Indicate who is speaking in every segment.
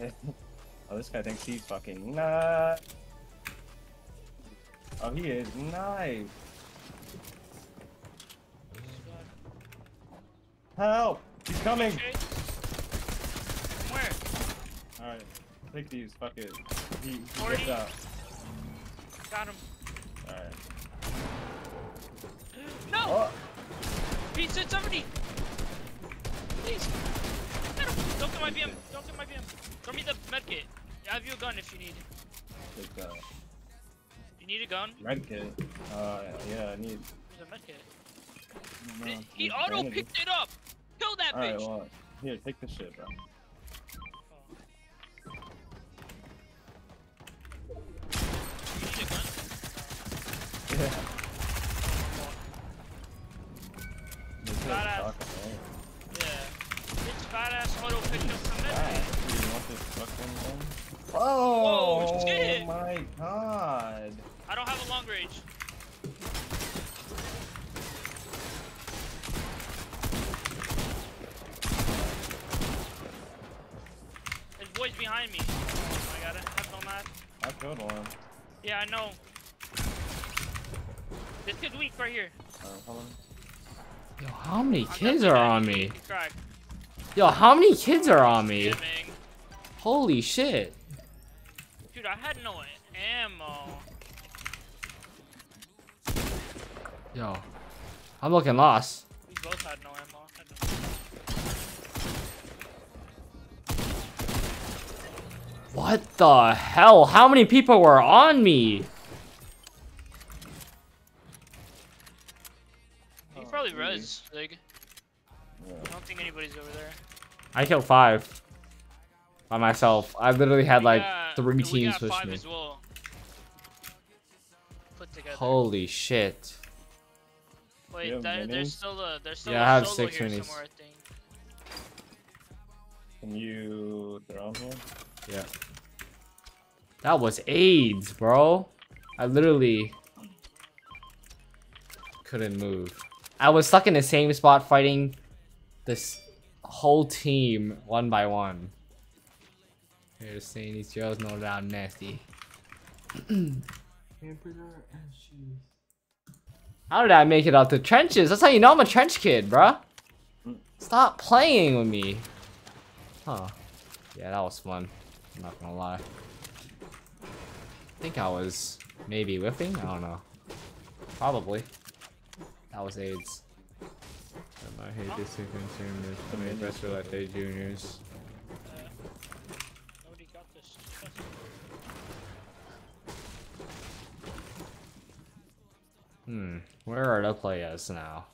Speaker 1: oh, this guy thinks he's fucking nuts. Oh, he is nice. Help! He's coming!
Speaker 2: Where?
Speaker 1: Alright, take these, fuck it. He, he gets out.
Speaker 2: Got him.
Speaker 1: Alright.
Speaker 2: No!
Speaker 1: Oh!
Speaker 2: He said 70! Please! Don't get my BM! Don't get my BM! Throw me the medkit. I have you a gun if you need.
Speaker 1: Take the
Speaker 2: You need a gun?
Speaker 1: red kit. Uh, yeah, I need.
Speaker 2: There's a medkit.
Speaker 1: Don't
Speaker 2: He auto-picked it up! Kill that
Speaker 1: Alright,
Speaker 2: bitch!
Speaker 1: well, here, take this shit, bro.
Speaker 2: You need a gun?
Speaker 1: Yeah. This is
Speaker 2: Badass.
Speaker 1: chocolate, right?
Speaker 2: Yeah. Bitch badass auto picked up the
Speaker 1: Ah,
Speaker 2: medkit.
Speaker 1: you want this fucking thing? Oh
Speaker 2: shit.
Speaker 1: my god!
Speaker 2: I don't have a long range. There's boys behind me. Oh I gotta have no mad.
Speaker 1: I killed one.
Speaker 2: Yeah, I know. This kid's weak right here.
Speaker 1: Alright, hold on.
Speaker 3: Yo, how many kids are on me? Yo, how many kids are on me?
Speaker 2: Yeah, man.
Speaker 3: Holy shit.
Speaker 2: Dude, I had no ammo.
Speaker 3: Yo, I'm looking lost.
Speaker 2: We both had no ammo. I don't-
Speaker 3: What the hell? How many people were on me?
Speaker 2: He
Speaker 1: Oh,
Speaker 2: probably res, like, I don't think anybody's over there.
Speaker 3: I killed five. By myself. I literally had like
Speaker 2: got-
Speaker 3: three
Speaker 2: we
Speaker 3: teams
Speaker 2: got
Speaker 3: push
Speaker 2: five
Speaker 3: me.
Speaker 2: as well. Put together.
Speaker 3: Holy shit.
Speaker 2: Wait, that, there's still a there's still
Speaker 3: Yeah,
Speaker 2: a
Speaker 3: I have
Speaker 2: solo
Speaker 3: six
Speaker 2: here
Speaker 3: minis.
Speaker 2: somewhere, I think.
Speaker 1: Can you throw them here?
Speaker 3: Yeah. That was AIDS, bro. I literally couldn't move. I was stuck in the same spot fighting this whole team one by one. You're just saying these girls know that I'm nasty. How did I make it out the trenches? That's how you know I'm a trench kid, bruh. Stop playing with me. Huh. Yeah, that was fun. I'm not gonna lie. I think I was maybe whipping? I don't know. Probably. That was AIDS. I hate this to consume this. I mean, best like they juniors.
Speaker 2: Uh, nobody got this.
Speaker 3: Hmm. Where are the players now?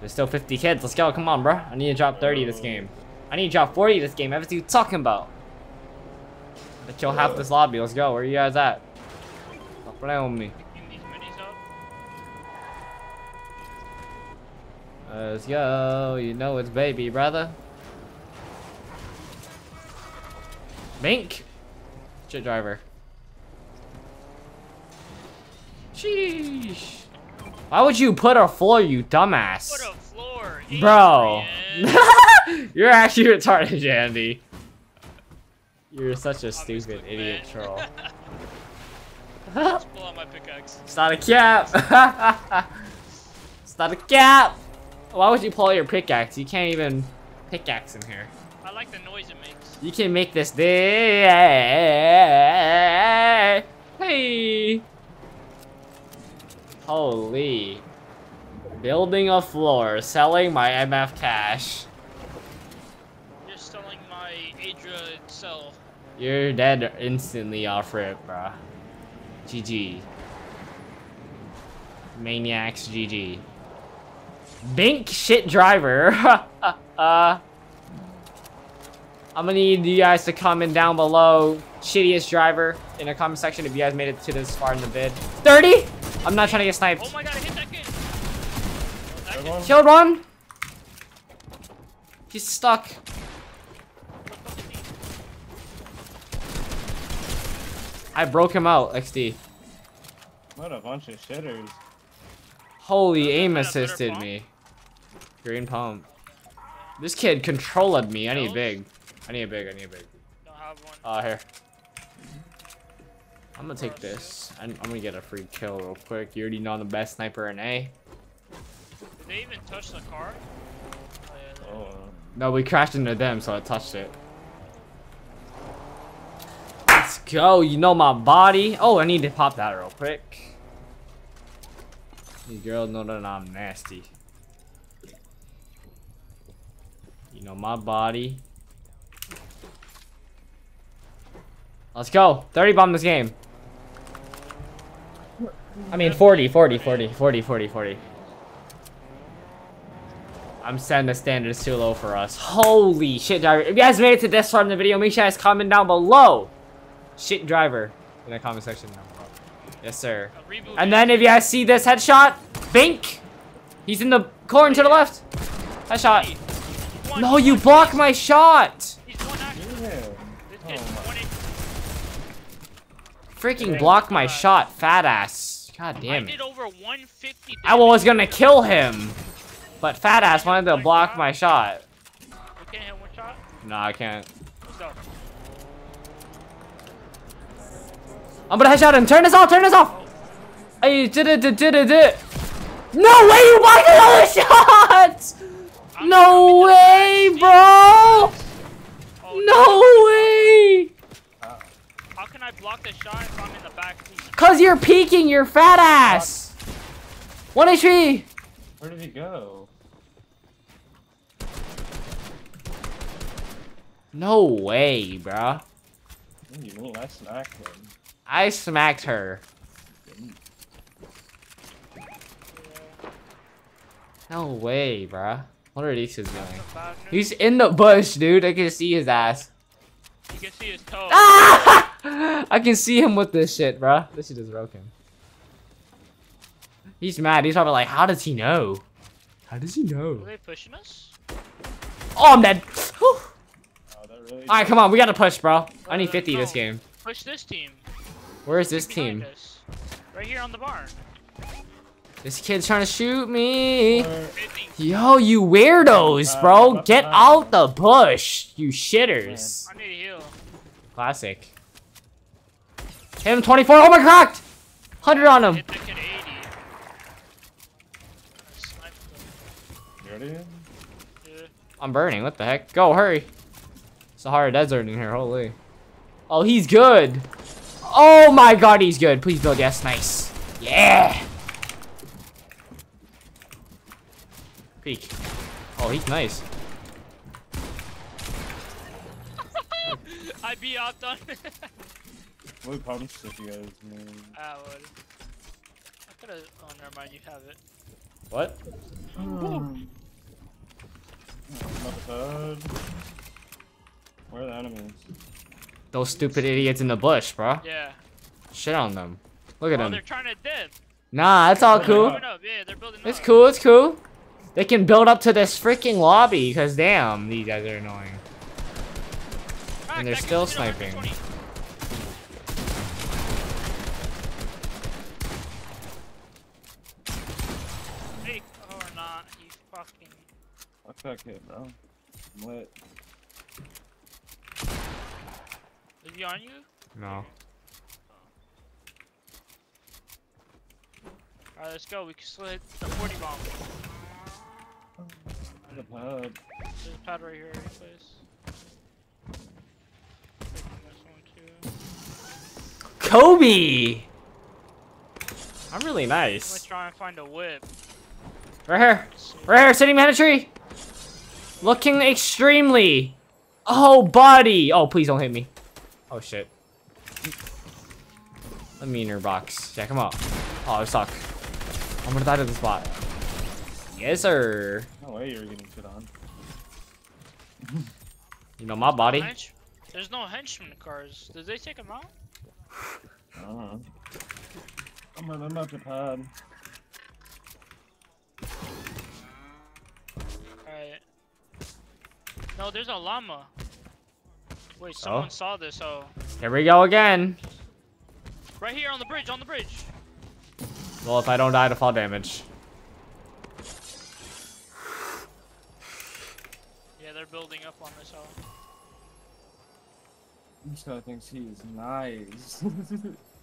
Speaker 3: There's still 50 kids. Let's go. Come on, bro. I need to drop 30 this game. I need to drop 40 this game. Are you talking about? Bet you'll have this lobby. Let's go. Where are you guys at? Stop playing with me. Let's go. You know it's baby, brother. Mink. Shit driver. Sheesh. Why would you put a floor, you dumbass?
Speaker 2: What a floor.
Speaker 3: Bro. You're actually retarded, Andy. You're such a stupid idiot
Speaker 2: man.
Speaker 3: troll.
Speaker 2: Let's pull out my pickaxe.
Speaker 3: it's not a cap. it's not a cap. Why would you pull out your pickaxe? You can't even pickaxe in here.
Speaker 2: I like the noise it makes.
Speaker 3: You can make this day. Hey. Holy. Building a floor, selling my MF cash.
Speaker 2: You're selling my Adria cell.
Speaker 3: You're dead instantly off rip, bruh. GG. Maniacs GG. Bink shit driver. uh, I'm gonna need you guys to comment down below shittiest driver in the comment section if you guys made it to this far in the vid. 30? I'm not trying to get sniped.
Speaker 2: Oh my god, I hit that kid. Oh, that
Speaker 1: Third
Speaker 2: kid.
Speaker 1: one?
Speaker 3: Killed one. He's stuck.
Speaker 2: What the fuck is he?
Speaker 3: I broke him out, XD.
Speaker 1: What a bunch of shitters.
Speaker 3: Holy
Speaker 2: Doesn't
Speaker 3: aim assisted me. Green pump. This kid controlled me. I need
Speaker 2: Kills?
Speaker 3: big. I need a big. I need a big.
Speaker 2: Don't have I have one.
Speaker 3: Uh, here. I'm gonna take this. I'm, I'm gonna get a free kill real quick. You already know the best sniper in A.
Speaker 2: Did they even touch the car? Oh, oh yeah,
Speaker 1: Oh,
Speaker 3: No, we crashed into them, so I touched it. Let's go. You know my body. Oh, I need to pop that real quick. You girls know that I'm nasty. You know my body. Let's go. 30 bomb this game. I mean 40, 40, 40, 40, 40, 40. I'm setting the standards too low for us. Holy shit, driver. If you guys made it to this part of the video, make sure you guys comment down below. Shit driver in the comment section. Yes, sir. And then if you guys see this headshot, bink. He's in the corner to the left. Headshot. No, you blocked my shot.
Speaker 2: In-
Speaker 3: Freaking blocked my shot, fat ass. God damn it.
Speaker 2: did over 150
Speaker 3: I was gonna kill him, but fat ass wanted to block my shot.
Speaker 2: We can't hit one shot.
Speaker 3: No, I can't. I'm gonna headshot him. Turn this off. Turn this off. Hey, did it, did it, did it. No way, you blocked another shot.
Speaker 2: I'm-
Speaker 3: No
Speaker 2: I'm in the
Speaker 3: way, bro.
Speaker 2: Oh,
Speaker 3: No way.
Speaker 2: How can I block the shot if I'm in the back seat?
Speaker 3: Cause you're peeking, your fat ass. One HP.
Speaker 1: Where did he go?
Speaker 3: No way, bruh.
Speaker 1: What do you mean? I smacked him.
Speaker 3: I smacked her. No way, bruh. What are these kids doing?
Speaker 2: That's a bad news.
Speaker 3: He's in the bush, dude. I can see his ass.
Speaker 2: You can see his toe.
Speaker 3: Ah! I can see him with this shit, bruh. This shit is broken. He's mad. He's probably like, how does he know? How does he know?
Speaker 2: Are they pushing us?
Speaker 3: Oh, I'm dead.
Speaker 1: Oh, really.
Speaker 3: All right, come on. We gotta push, bro. I need
Speaker 2: Uh,
Speaker 3: 50 this game.
Speaker 2: Push this team.
Speaker 3: Where is this team?
Speaker 2: us. Right here on the barn.
Speaker 3: This kid's trying to shoot me.
Speaker 1: Where-
Speaker 2: 50.
Speaker 3: Yo, you weirdos, bro. Get out the bush, you shitters.
Speaker 2: I need a heal.
Speaker 3: Classic. Him 24. Oh my cracked. 100 on him.
Speaker 2: Hit the kid 80.
Speaker 1: you ready
Speaker 3: i'm burning. What the heck? Go, hurry. Sahara Desert in here. Holy. Oh, he's good. Oh my god, he's good. Please build. Yes, nice. Yeah. Peek. Oh, he's nice.
Speaker 2: I'd be outdone.
Speaker 1: We punched if you guys mean.
Speaker 2: I would. I could've. Oh, never mind. You have it.
Speaker 3: What?
Speaker 1: Um, oh, Not bad. Where are the enemies?
Speaker 3: Those stupid idiots in the bush, bro.
Speaker 2: Yeah.
Speaker 3: Shit on them. Look at
Speaker 2: Oh,
Speaker 3: them.
Speaker 2: they're trying to dip.
Speaker 3: Nah, that's all cool.
Speaker 2: Yeah, they're
Speaker 3: It's
Speaker 2: up.
Speaker 3: cool, it's cool. They can build up to this freaking lobby, because damn, these guys are annoying.
Speaker 2: Crack,
Speaker 3: And they're still
Speaker 2: hit on
Speaker 3: sniping.
Speaker 2: 120. Fake or not, he fucking.
Speaker 1: Fuck that kid, bro. I'm lit.
Speaker 2: Is he on you?
Speaker 3: No.
Speaker 2: Alright, let's go. We can still hit the 40 bomb.
Speaker 1: The pad.
Speaker 2: There's a pad right here, anyways. Taking this one too.
Speaker 3: Kobe! I'm really
Speaker 2: I'm gonna try and find a whip.
Speaker 3: Right here. Right here, sitting behind a tree. Looking extremely. Oh, buddy. Oh, please don't hit me. Oh, shit. Let me in your box. Yeah, him on. Oh, I suck. I'm gonna die to the spot. Yes, sir.
Speaker 1: No way you're getting shit on.
Speaker 3: You know my body.
Speaker 2: Hench- There's no henchman cars. Did they take them out?
Speaker 1: I don't know. I'm at, I'm at the pad.
Speaker 2: Alright. No, there's a llama. Wait,
Speaker 3: Oh.
Speaker 2: someone saw this. Oh,
Speaker 3: Here we go again.
Speaker 2: right here on the bridge. On the bridge.
Speaker 3: Well, if I don't die to fall damage.
Speaker 2: Yeah, they're building up on this. Oh.
Speaker 1: This guy thinks he's nice.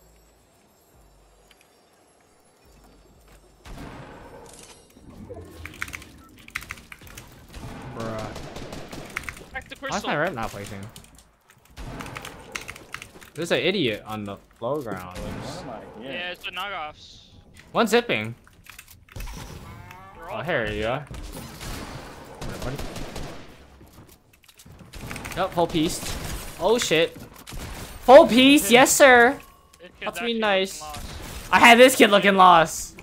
Speaker 3: Bruh.
Speaker 2: Back to
Speaker 3: Why is
Speaker 2: crystal.
Speaker 3: my rep not placing? There's an idiot on the flow ground.
Speaker 1: what oh am I
Speaker 2: Yeah, it's the knockoffs.
Speaker 3: One zipping. Oh, here you
Speaker 2: to-
Speaker 3: are. Here. Yep, full piece. Oh shit. Full piece, yes sir.
Speaker 2: This kid's
Speaker 3: That's
Speaker 2: actually
Speaker 3: really nice. I had this kid looking lost.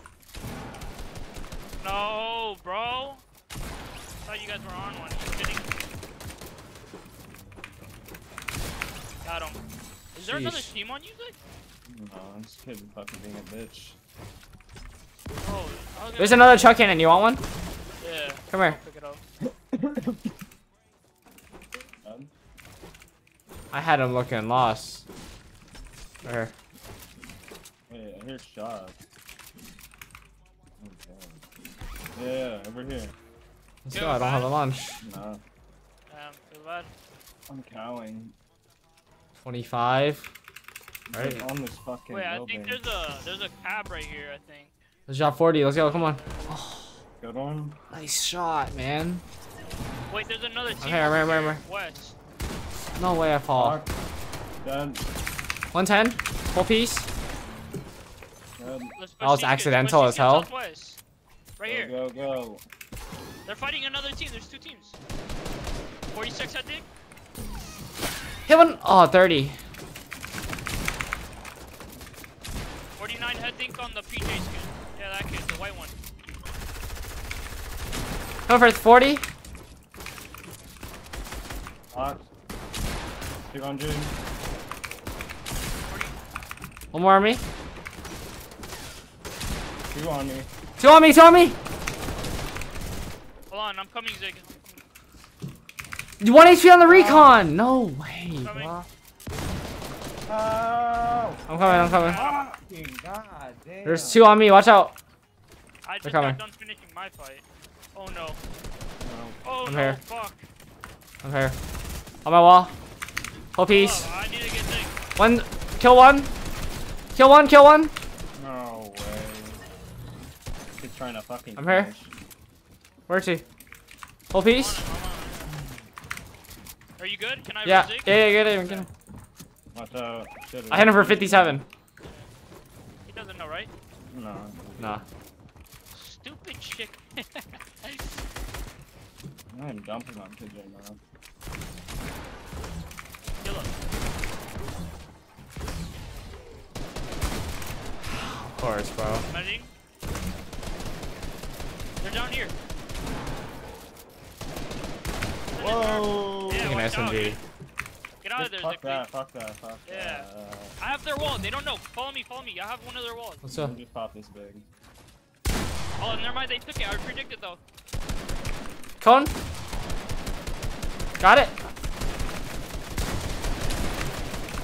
Speaker 2: No, bro. Thought you guys were on one. You kidding? Got him. Is there another
Speaker 3: Sheesh.
Speaker 2: team on you, Zach?
Speaker 1: No, this kid fucking being a bitch.
Speaker 2: Oh, I was
Speaker 3: There's another chug cannon. You want one?
Speaker 2: Yeah.
Speaker 3: Come here.
Speaker 2: Pick it up.
Speaker 3: I had him looking lost. Right here.
Speaker 1: Wait, I hear shots. Okay. Yeah, over here.
Speaker 3: Let's
Speaker 2: Go,
Speaker 3: go. I don't have a
Speaker 2: bud.
Speaker 3: lunch.
Speaker 1: Nah,
Speaker 2: Damn, feel bad.
Speaker 1: I'm cowing.
Speaker 3: 25. Right.
Speaker 1: On this fucking
Speaker 2: Wait, I think there's a there's a cab right here. I think.
Speaker 3: Let's drop 40. Let's go. Come on.
Speaker 1: Good one.
Speaker 3: Nice shot, man.
Speaker 2: Wait, there's another team.
Speaker 3: here,
Speaker 2: over
Speaker 3: right, right, right.
Speaker 2: West.
Speaker 3: No way I fall.
Speaker 1: Fuck. Dead.
Speaker 3: 110. Full piece.
Speaker 1: Dead.
Speaker 2: Let's
Speaker 3: That was accidental as hell.
Speaker 2: southwest. Right
Speaker 1: Go,
Speaker 2: here.
Speaker 1: go, go.
Speaker 2: They're fighting another team. There's two teams. 46 I think.
Speaker 3: Hit one. Oh, 30.
Speaker 2: 49 head think on the PJ skin. Yeah, that kid, the white one.
Speaker 3: Come for 40.
Speaker 1: Hot. 200.
Speaker 2: 40.
Speaker 3: One more on me.
Speaker 1: Two on me.
Speaker 3: Two on me. Two on me.
Speaker 2: Hold on, I'm coming, Zig.
Speaker 3: One HP on the recon. No way,
Speaker 2: Coming.
Speaker 3: bro.
Speaker 1: Oh!
Speaker 3: I'm coming. I'm coming.
Speaker 1: God damn.
Speaker 3: There's two on me. Watch out.
Speaker 2: I just
Speaker 3: coming.
Speaker 2: got done finishing my fight. Oh no.
Speaker 1: No.
Speaker 2: Oh
Speaker 3: I'm
Speaker 2: no,
Speaker 3: here.
Speaker 2: fuck.
Speaker 3: I'm here. On my wall. Full piece.
Speaker 2: Oh, I need to get Zig.
Speaker 3: One. Kill one. Kill one. Kill one.
Speaker 1: No way. He's trying to fucking
Speaker 3: I'm here. Where's he? Full
Speaker 2: I'm
Speaker 3: piece.
Speaker 2: on it, I'm on it. Are you good? Can I
Speaker 3: Yeah.
Speaker 2: Zig?
Speaker 3: Yeah. Yeah. Get him. Get him.
Speaker 1: Watch out.
Speaker 3: I hit him for 57.
Speaker 2: He doesn't know, right?
Speaker 1: No.
Speaker 3: Nah.
Speaker 2: Stupid chick.
Speaker 1: I'm dumping on kids right now.
Speaker 2: Kill him.
Speaker 3: Of course, bro.
Speaker 2: Mediting. They're down here.
Speaker 1: Whoa!
Speaker 2: Yeah,
Speaker 3: Taking
Speaker 2: watch out,
Speaker 3: SMG.
Speaker 2: Get out of there,
Speaker 1: fuck that, fuck that, fuck
Speaker 2: Yeah.
Speaker 1: that.
Speaker 2: I have their wall. They don't know. Follow me, follow me. I have one of their walls.
Speaker 3: What's up?
Speaker 1: let me just pop this big.
Speaker 2: Oh, never mind. They took it. I predicted though.
Speaker 3: Cone. Got it.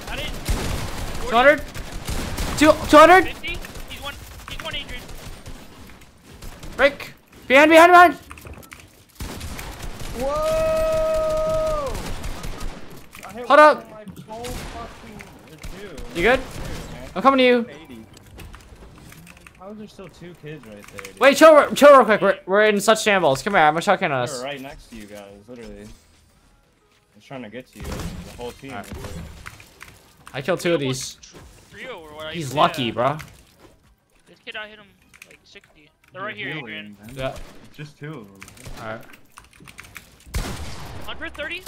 Speaker 2: Got it.
Speaker 3: 200. Two, 200.
Speaker 2: 50. He's one. He's one, Adrian.
Speaker 3: Break. Behind, behind, behind.
Speaker 1: Whoa! I hit
Speaker 3: Hold up.
Speaker 1: in my whole fucking- or two.
Speaker 3: You good? I'm coming to you.
Speaker 1: 80. How is there still two kids right there? dude?
Speaker 3: Wait, chill, chill real quick. We're, we're in such shambles. Come here. I'm a shotgun on
Speaker 1: They were
Speaker 3: us.
Speaker 1: right next to you guys, literally. I was trying to get to you. The whole team. Right.
Speaker 3: I killed two of these.
Speaker 2: Trio or
Speaker 3: He's
Speaker 2: yeah.
Speaker 3: lucky, bro.
Speaker 2: This kid, I hit him like 60. They're right here,
Speaker 1: You're
Speaker 2: Adrian.
Speaker 1: man.
Speaker 3: Yeah.
Speaker 1: Just two of them.
Speaker 3: All right.
Speaker 2: 130.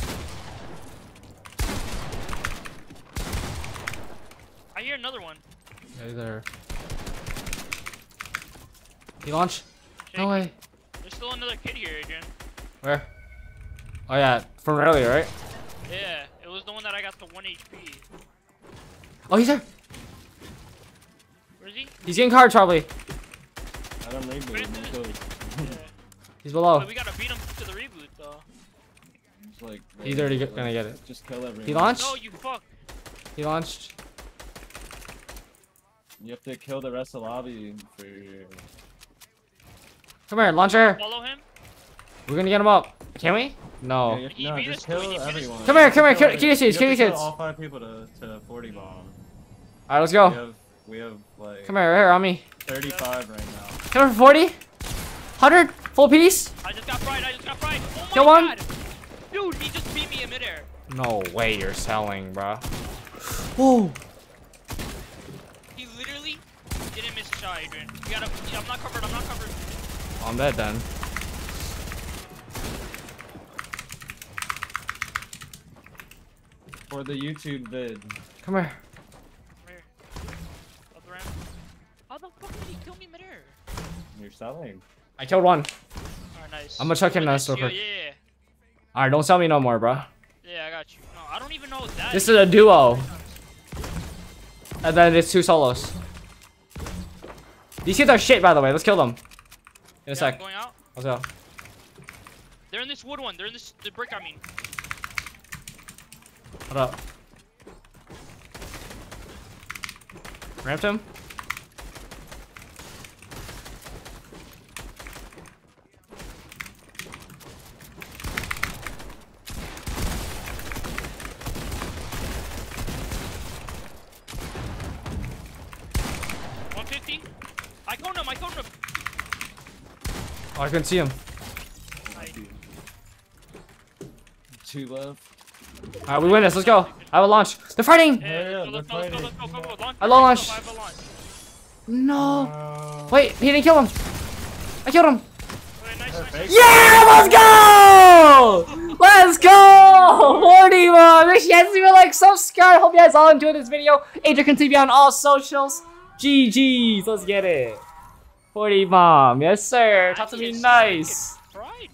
Speaker 2: I hear another one.
Speaker 3: Hey there. He launched. No way.
Speaker 2: There's still another kid here, Adrian.
Speaker 3: Where? Oh yeah, from earlier, right?
Speaker 2: Yeah, it was the one that I got the 1 HP.
Speaker 3: Oh, he's there.
Speaker 2: Where is he?
Speaker 3: He's getting cards probably.
Speaker 1: Let him reboot.
Speaker 2: Wait,
Speaker 1: him
Speaker 2: this- Yeah.
Speaker 3: He's below.
Speaker 2: But we gotta beat him to the reboot, though.
Speaker 1: It's like,
Speaker 3: He's already get- gonna get it.
Speaker 1: Just kill everyone.
Speaker 3: He launched.
Speaker 2: No, you fuck.
Speaker 3: He launched.
Speaker 1: You have to kill the rest of the lobby for.
Speaker 3: Come here, launcher.
Speaker 2: Follow him.
Speaker 3: We're gonna get him up. Can we? No.
Speaker 1: Yeah,
Speaker 2: You
Speaker 1: no, just
Speaker 2: us,
Speaker 1: kill
Speaker 2: you beat us.
Speaker 1: everyone.
Speaker 3: Come here, come here,
Speaker 1: Kill
Speaker 3: kill- your kids, kill
Speaker 1: have
Speaker 3: your kids.
Speaker 1: all five people to, to 40 bomb.
Speaker 3: Alright, let's
Speaker 1: We
Speaker 3: go.
Speaker 1: have, we have like
Speaker 3: Come here, right here on me.
Speaker 1: 35 right now.
Speaker 3: Come here for 40. 100. Full piece.
Speaker 2: I just got fried. I just got fried. Oh my
Speaker 3: Kill one.
Speaker 2: god. Dude, he just beat me in midair.
Speaker 3: No way you're selling, bro. Whoa.
Speaker 2: He literally didn't miss a shot, Adrian. You gotta. I'm not covered. I'm not covered.
Speaker 3: I'm dead then.
Speaker 1: For the YouTube vid.
Speaker 3: Come here.
Speaker 2: Come here. Up the ramp. How the fuck did he kill me midair?
Speaker 1: You're selling.
Speaker 3: I killed one.
Speaker 2: Alright, nice.
Speaker 3: I'm gonna chuck in this real
Speaker 2: yeah,
Speaker 3: quick.
Speaker 2: Yeah, yeah,
Speaker 3: Alright, don't sell me no more, bro.
Speaker 2: yeah. Yeah, I got you. No, I don't even know that.
Speaker 3: This is a duo. And then it's two solos. These kids are shit, by the way. Let's kill them. In a
Speaker 2: Yeah, I'm
Speaker 3: sec.
Speaker 2: going out.
Speaker 3: Let's go.
Speaker 2: They're in this wood one. They're in this the brick. I mean.
Speaker 3: What up? Ramped him?
Speaker 2: One fifty. I coned him. I coned him.
Speaker 3: Oh, I can't see him.
Speaker 2: Nice.
Speaker 1: Two left.
Speaker 3: Alright, we win this. Let's go. I have a launch. They're fighting!
Speaker 2: Yeah,
Speaker 1: yeah,
Speaker 2: let's go, let's go, let's go, let's go, let's go. Launch
Speaker 3: I launched.
Speaker 2: have a launch.
Speaker 3: No.
Speaker 1: Uh,
Speaker 3: Wait, he didn't kill him. I killed him.
Speaker 2: Okay, nice, nice,
Speaker 1: Perfect.
Speaker 3: Yeah, let's go! Let's go! 40 more! Make sure you guys leave a like, subscribe. Hope you guys all enjoyed this video. Adrian can TV on all socials. GG's, let's get it. 40 mom, yes sir. Talk to me Nice.
Speaker 2: Fried.